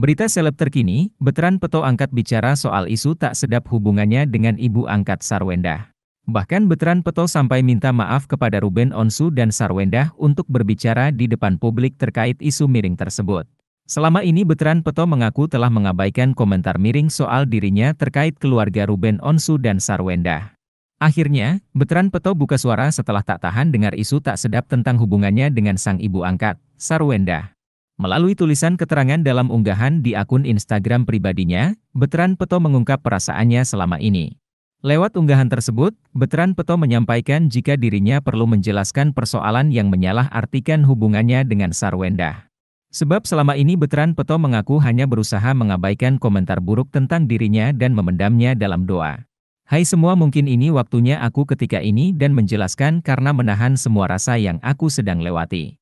Berita seleb terkini, Veteran Peto angkat bicara soal isu tak sedap hubungannya dengan ibu angkat Sarwendah. Bahkan Veteran Peto sampai minta maaf kepada Ruben Onsu dan Sarwendah untuk berbicara di depan publik terkait isu miring tersebut. Selama ini Veteran Peto mengaku telah mengabaikan komentar miring soal dirinya terkait keluarga Ruben Onsu dan Sarwendah. Akhirnya, Veteran Peto buka suara setelah tak tahan dengar isu tak sedap tentang hubungannya dengan sang ibu angkat, Sarwenda. Melalui tulisan keterangan dalam unggahan di akun Instagram pribadinya, Veteran Peto mengungkap perasaannya selama ini. Lewat unggahan tersebut, Veteran Peto menyampaikan jika dirinya perlu menjelaskan persoalan yang menyalah artikan hubungannya dengan Sarwenda. Sebab selama ini Veteran Peto mengaku hanya berusaha mengabaikan komentar buruk tentang dirinya dan memendamnya dalam doa. Hai semua mungkin ini waktunya aku ketika ini dan menjelaskan karena menahan semua rasa yang aku sedang lewati.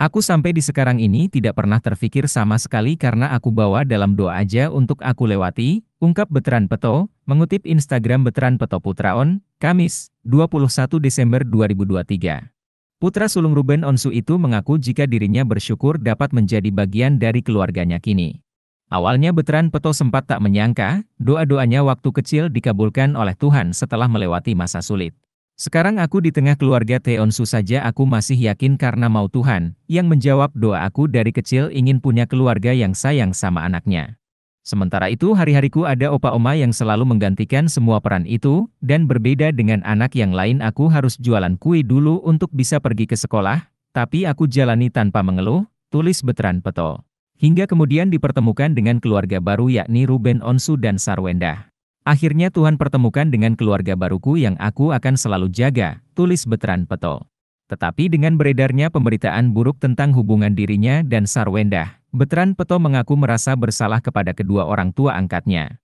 Aku sampai di sekarang ini tidak pernah terfikir sama sekali karena aku bawa dalam doa aja untuk aku lewati, ungkap Veteran Peto, mengutip Instagram Veteran Peto Putraon, Kamis, 21 Desember 2023. Putra sulung Ruben Onsu itu mengaku jika dirinya bersyukur dapat menjadi bagian dari keluarganya kini. Awalnya Veteran Peto sempat tak menyangka, doa-doanya waktu kecil dikabulkan oleh Tuhan setelah melewati masa sulit. Sekarang aku di tengah keluarga Teonsu saja aku masih yakin karena mau Tuhan, yang menjawab doa aku dari kecil ingin punya keluarga yang sayang sama anaknya. Sementara itu hari-hariku ada opa-oma yang selalu menggantikan semua peran itu, dan berbeda dengan anak yang lain aku harus jualan kue dulu untuk bisa pergi ke sekolah, tapi aku jalani tanpa mengeluh, tulis Veteran Peto hingga kemudian dipertemukan dengan keluarga baru yakni Ruben Onsu dan Sarwenda. Akhirnya Tuhan pertemukan dengan keluarga baruku yang aku akan selalu jaga, tulis Veteran Peto. Tetapi dengan beredarnya pemberitaan buruk tentang hubungan dirinya dan Sarwenda, Veteran Peto mengaku merasa bersalah kepada kedua orang tua angkatnya.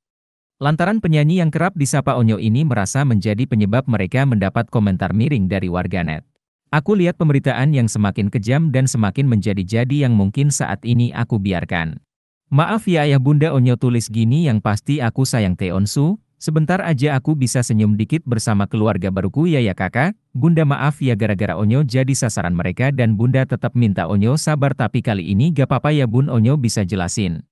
Lantaran penyanyi yang kerap disapa Onyo ini merasa menjadi penyebab mereka mendapat komentar miring dari warganet. Aku lihat pemberitaan yang semakin kejam dan semakin menjadi-jadi yang mungkin saat ini aku biarkan. Maaf ya ayah bunda Onyo tulis gini yang pasti aku sayang Teonsu, sebentar aja aku bisa senyum dikit bersama keluarga baruku ya ya kakak, bunda maaf ya gara-gara Onyo jadi sasaran mereka dan bunda tetap minta Onyo sabar tapi kali ini gak apa-apa ya bun Onyo bisa jelasin.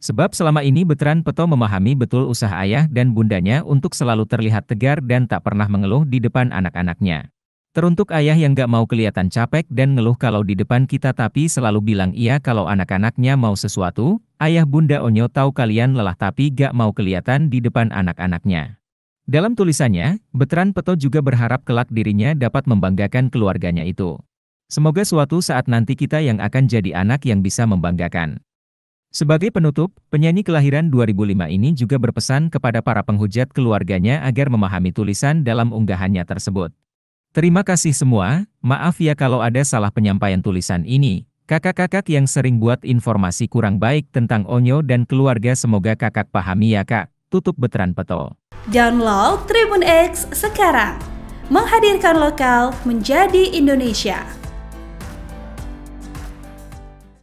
Sebab selama ini Betran Peto memahami betul usaha ayah dan bundanya untuk selalu terlihat tegar dan tak pernah mengeluh di depan anak-anaknya. Teruntuk ayah yang gak mau kelihatan capek dan ngeluh kalau di depan kita tapi selalu bilang iya kalau anak-anaknya mau sesuatu, ayah bunda Onyo tahu kalian lelah tapi gak mau kelihatan di depan anak-anaknya. Dalam tulisannya, Betran Peto juga berharap kelak dirinya dapat membanggakan keluarganya itu. Semoga suatu saat nanti kita yang akan jadi anak yang bisa membanggakan. Sebagai penutup, penyanyi kelahiran 2005 ini juga berpesan kepada para penghujat keluarganya agar memahami tulisan dalam unggahannya tersebut. Terima kasih semua, maaf ya kalau ada salah penyampaian tulisan ini. Kakak-kakak yang sering buat informasi kurang baik tentang Onyo dan keluarga semoga kakak pahami ya kak. Tutup Beteran Peto. Download Tribun X sekarang. Menghadirkan lokal menjadi Indonesia.